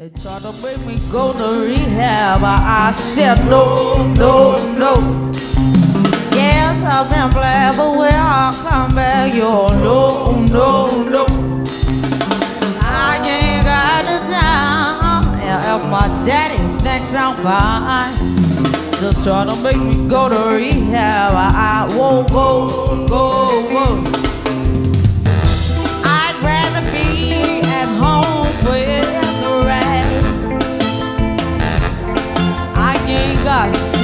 They tried to make me go to rehab. I, said no, no, no. Yes, I've been black, but when I come back, you're no, no, no. I ain't got the time. If my daddy thinks I'm fine, just try to make me go to rehab. I won't go, go, go.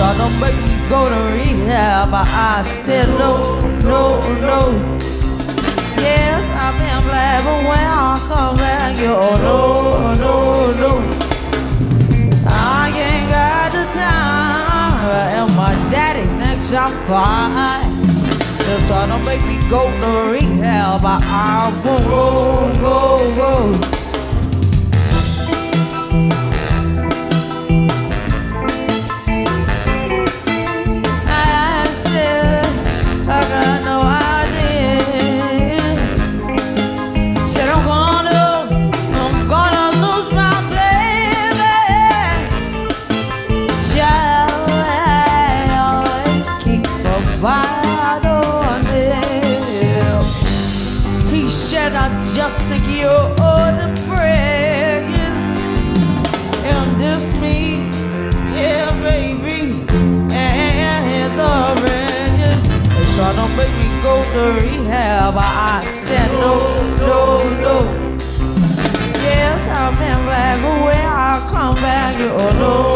To make me go to rehab, but I said no, no, no. Yes, I've been black, but when I come back, you oh, no, no, no. I ain't got the time, and my daddy thinks I'm fine. Just try to make me go to rehab, but I won't go, go, go. Said I just think you're the prayers and this me, yeah, baby, and the rest. They try to make me go to rehab, I said no, no, no. Yes, I've been black, but when I come back, oh no,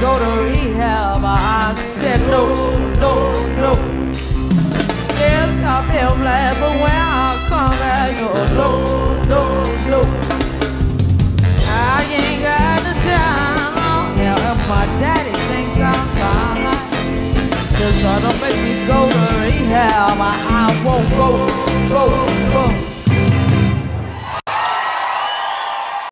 go to rehab. I said no, no, no. Yes, I've been black, but when I come back, oh no, no, no. I ain't got the time. Yeah, if my daddy thinks I'm fine, try to make me go to rehab. I, I won't go, go,